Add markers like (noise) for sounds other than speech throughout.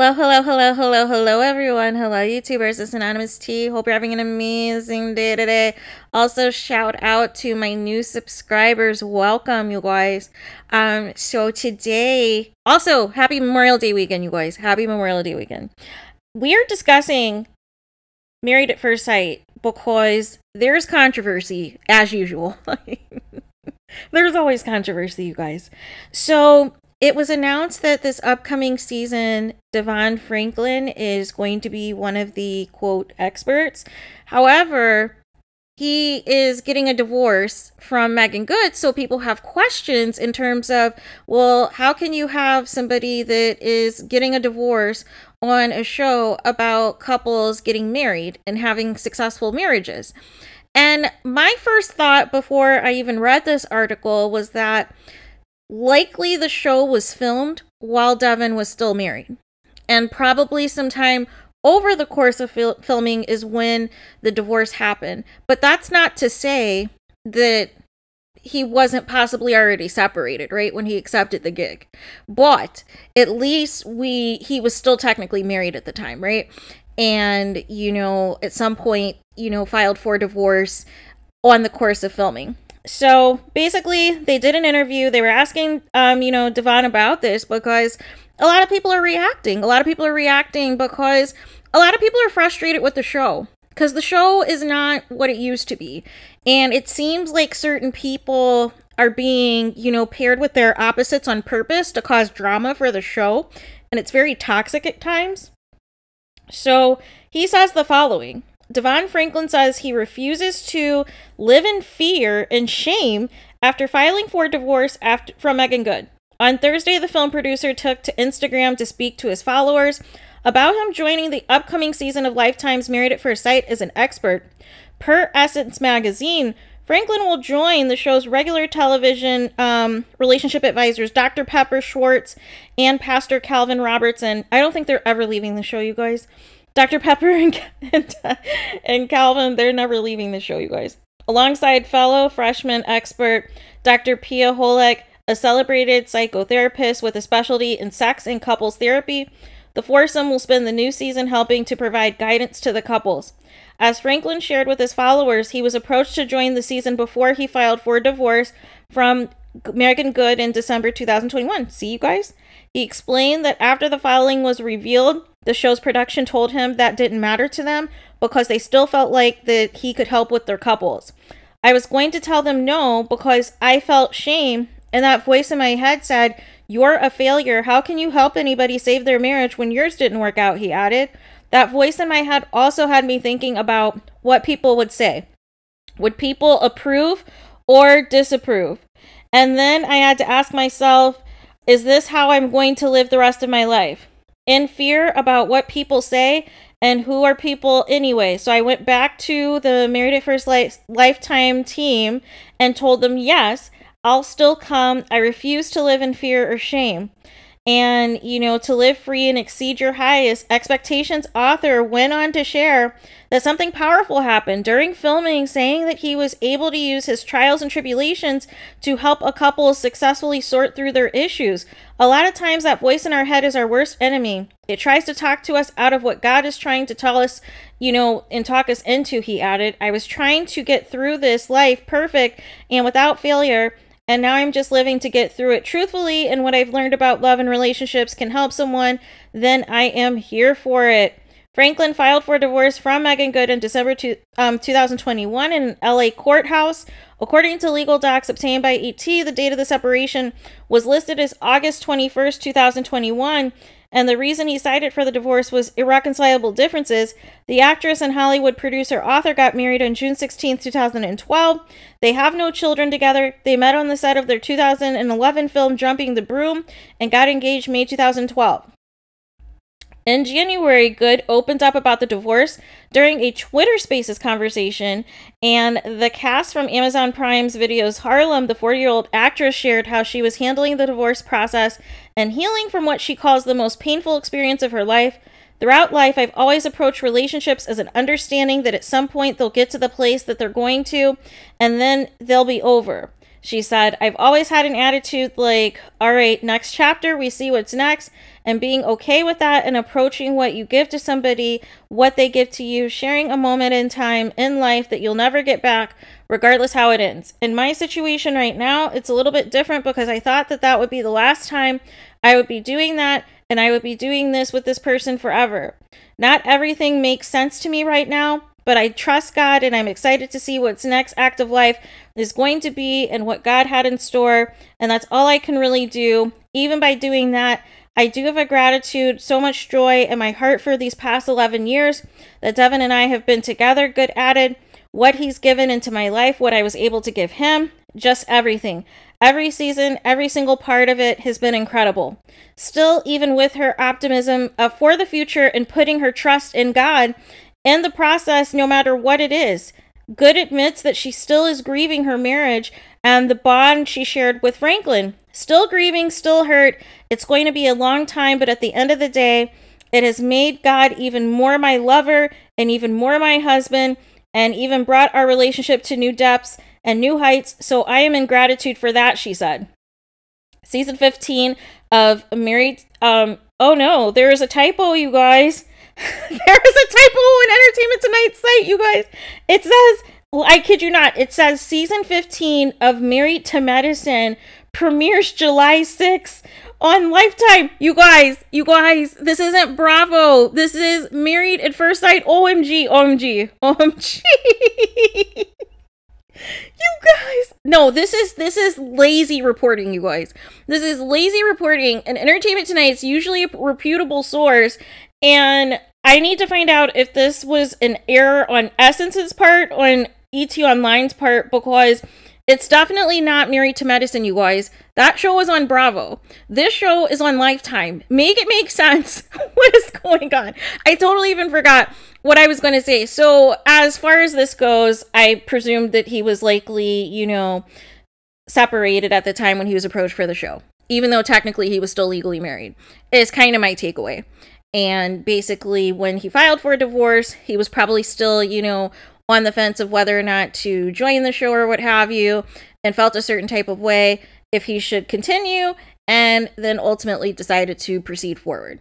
Hello, hello, hello, hello, hello, everyone. Hello, YouTubers. It's Anonymous Tea. Hope you're having an amazing day today. Also, shout out to my new subscribers. Welcome, you guys. Um, so today, also, happy Memorial Day weekend, you guys. Happy Memorial Day weekend. We are discussing Married at First Sight because there's controversy, as usual. (laughs) there's always controversy, you guys. So, it was announced that this upcoming season, Devon Franklin is going to be one of the quote experts. However, he is getting a divorce from Meagan Good, so people have questions in terms of, well, how can you have somebody that is getting a divorce on a show about couples getting married and having successful marriages? And my first thought before I even read this article was that Likely the show was filmed while Devon was still married. And probably sometime over the course of fil- filming is when the divorce happened. But that's not to say that he wasn't possibly already separated, right? When he accepted the gig. But at least we he was still technically married at the time, right? And you know, at some point, you know, filed for divorce on the course of filming. So basically, they did an interview. They were asking, um, you know, Devon about this because a lot of people are reacting. A lot of people are reacting because a lot of people are frustrated with the show because the show is not what it used to be. And it seems like certain people are being, you know, paired with their opposites on purpose to cause drama for the show. And it's very toxic at times. So he says the following Devon Franklin says he refuses to live in fear and shame after filing for divorce after, from Meagan Good. On Thursday, the film producer took to Instagram to speak to his followers about him joining the upcoming season of Lifetime's Married at First Sight as an expert. Per Essence magazine, Franklin will join the show's regular television um, relationship advisors, Dr. Pepper Schwartz and Pastor Calvin Roberson. I don't think they're ever leaving the show, you guys. Dr. Pepper and, (laughs) and, and Calvin, they're never leaving the show, you guys. Alongside fellow freshman expert Dr. Pia Holec, a celebrated psychotherapist with a specialty in sex and couples therapy, the foursome will spend the new season helping to provide guidance to the couples. As Franklin shared with his followers, he was approached to join the season before he filed for divorce from Meagan Good in December 2021. See you guys? He explained that after the filing was revealed, the show's production told him that didn't matter to them because they still felt like that he could help with their couples. I was going to tell them no because I felt shame and that voice in my head said, "You're a failure. How can you help anybody save their marriage when yours didn't work out?" he added. That voice in my head also had me thinking about what people would say. Would people approve or disapprove? And then I had to ask myself, is this how I'm going to live the rest of my life? In fear about what people say and who are people anyway. So I went back to the Married at First Life, Lifetime team and told them, yes, I'll still come. I refuse to live in fear or shame and you know to live free and exceed your highest expectations author went on to share that something powerful happened during filming saying that he was able to use his trials and tribulations to help a couple successfully sort through their issues. A lot of times that voice in our head is our worst enemy. It tries to talk to us out of what god is trying to tell us you know and talk us into he added. I was trying to get through this life perfect and without failure and now I'm just living to get through it truthfully. And what I've learned about love and relationships can help someone, then I am here for it. Franklin filed for divorce from Meagan Good in December two, um, 2021 in an LA courthouse. According to legal docs obtained by ET, the date of the separation was listed as August 21st, 2021, and the reason he cited for the divorce was irreconcilable differences. The actress and Hollywood producer author got married on June 16, 2012. They have no children together. They met on the set of their 2011 film Jumping the Broom and got engaged May 2012. In January, Good opened up about the divorce during a Twitter Spaces conversation, and the cast from Amazon Prime's videos Harlem, the 40 year old actress, shared how she was handling the divorce process and healing from what she calls the most painful experience of her life. Throughout life, I've always approached relationships as an understanding that at some point they'll get to the place that they're going to, and then they'll be over. She said, I've always had an attitude like, all right, next chapter, we see what's next, and being okay with that and approaching what you give to somebody, what they give to you, sharing a moment in time in life that you'll never get back, regardless how it ends. In my situation right now, it's a little bit different because I thought that that would be the last time I would be doing that and I would be doing this with this person forever. Not everything makes sense to me right now, but I trust God and I'm excited to see what's next act of life is going to be and what God had in store. And that's all I can really do. Even by doing that, I do have a gratitude, so much joy in my heart for these past 11 years that Devon and I have been together, good it, what he's given into my life, what I was able to give him, just everything. Every season, every single part of it has been incredible. Still, even with her optimism for the future and putting her trust in God in the process, no matter what it is. Good admits that she still is grieving her marriage and the bond she shared with Franklin. Still grieving, still hurt. It's going to be a long time, but at the end of the day, it has made God even more my lover and even more my husband and even brought our relationship to new depths and new heights. So I am in gratitude for that, she said. Season 15 of Married. Um, oh no, there is a typo, you guys. (laughs) there is a typo Entertainment site, you guys. It says, I kid you not, it says season 15 of Married to Medicine premieres July 6th on Lifetime. You guys, you guys, this isn't Bravo. This is Married at First Sight. OMG, OMG, OMG. (laughs) you guys no this is this is lazy reporting you guys this is lazy reporting and entertainment tonight is usually a reputable source and I need to find out if this was an error on Essence's part, on ET Online's part, because it's definitely not Married to Medicine, you guys. That show is on Bravo. This show is on Lifetime. Make it make sense. (laughs) what is going on? I totally even forgot what I was going to say. So, as far as this goes, I presumed that he was likely, you know, separated at the time when he was approached for the show, even though technically he was still legally married, is kind of my takeaway. And basically, when he filed for a divorce, he was probably still, you know, on the fence of whether or not to join the show or what have you, and felt a certain type of way if he should continue, and then ultimately decided to proceed forward.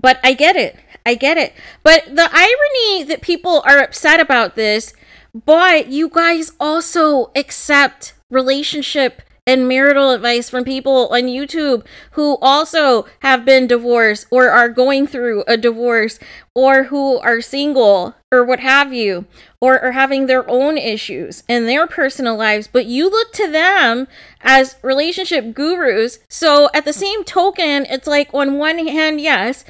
But I get it. I get it. But the irony that people are upset about this, but you guys also accept relationship and marital advice from people on YouTube who also have been divorced or are going through a divorce or who are single or what have you or are having their own issues in their personal lives but you look to them as relationship gurus. So at the same token it's like on one hand yes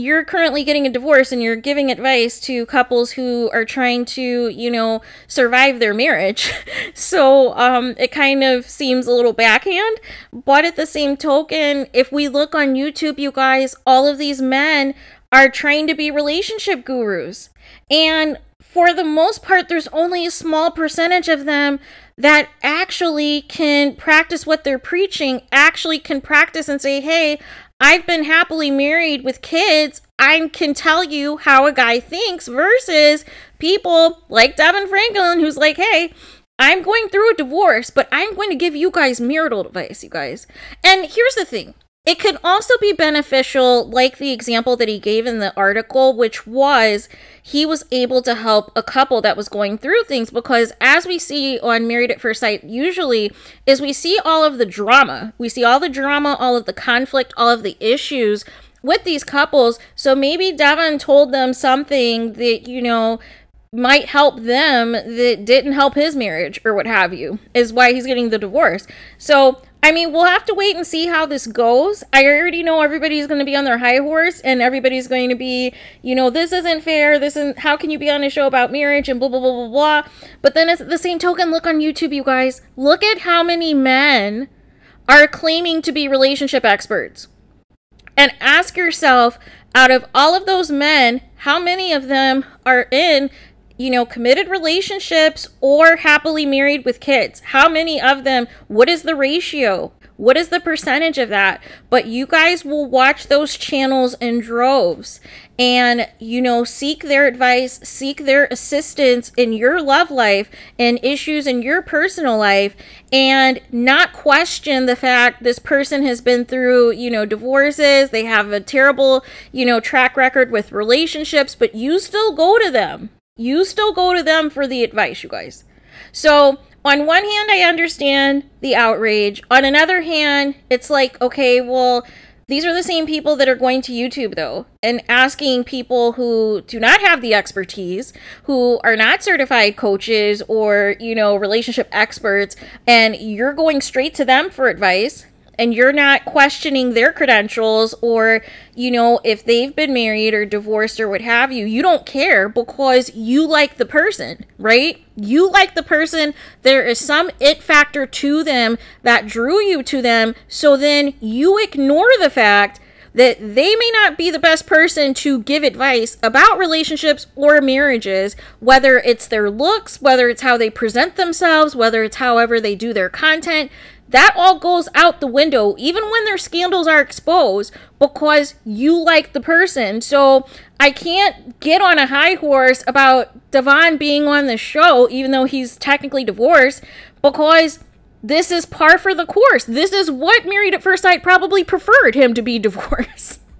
you're currently getting a divorce and you're giving advice to couples who are trying to, you know, survive their marriage. (laughs) so um, it kind of seems a little backhand. But at the same token, if we look on YouTube, you guys, all of these men are trying to be relationship gurus. And for the most part, there's only a small percentage of them that actually can practice what they're preaching, actually can practice and say, hey, I've been happily married with kids. I can tell you how a guy thinks versus people like Devon Franklin, who's like, hey, I'm going through a divorce, but I'm going to give you guys marital advice, you guys. And here's the thing it could also be beneficial, like the example that he gave in the article, which was he was able to help a couple that was going through things because as we see on Married at First Sight, usually is we see all of the drama. We see all the drama, all of the conflict, all of the issues with these couples. So maybe Devon told them something that, you know, might help them that didn't help his marriage or what have you, is why he's getting the divorce. So I mean, we'll have to wait and see how this goes. I already know everybody's going to be on their high horse and everybody's going to be, you know, this isn't fair. This isn't, how can you be on a show about marriage and blah, blah, blah, blah, blah. But then at the same token, look on YouTube, you guys. Look at how many men are claiming to be relationship experts. And ask yourself, out of all of those men, how many of them are in you know, committed relationships or happily married with kids? How many of them? What is the ratio? What is the percentage of that? But you guys will watch those channels in droves and, you know, seek their advice, seek their assistance in your love life and issues in your personal life, and not question the fact this person has been through, you know, divorces, they have a terrible, you know, track record with relationships, but you still go to them. You still go to them for the advice, you guys. So, on one hand, I understand the outrage. On another hand, it's like, okay, well, these are the same people that are going to YouTube, though, and asking people who do not have the expertise, who are not certified coaches or, you know, relationship experts, and you're going straight to them for advice and you're not questioning their credentials or, you know, if they've been married or divorced or what have you, you don't care because you like the person, right? You like the person. There is some it factor to them that drew you to them. So then you ignore the fact that they may not be the best person to give advice about relationships or marriages, whether it's their looks, whether it's how they present themselves, whether it's however they do their content that all goes out the window even when their scandals are exposed because you like the person. So i can't get on a high horse about devon being on the show even though he's technically divorced because this is par for the course. This is what married at first sight probably preferred him to be divorced. (laughs)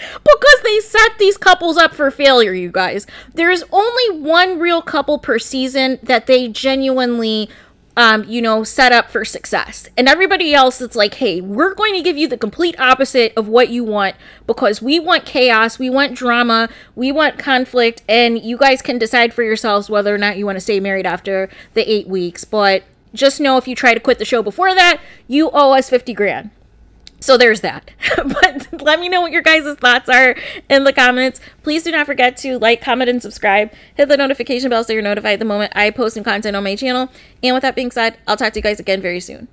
Because they set these couples up for failure, you guys. There's only one real couple per season that they genuinely um, you know, set up for success. And everybody else, it's like, hey, we're going to give you the complete opposite of what you want because we want chaos, we want drama, we want conflict, and you guys can decide for yourselves whether or not you want to stay married after the eight weeks. But just know if you try to quit the show before that, you owe us 50 grand. So there's that. (laughs) but let me know what your guys' thoughts are in the comments. Please do not forget to like, comment, and subscribe. Hit the notification bell so you're notified the moment I post new content on my channel. And with that being said, I'll talk to you guys again very soon.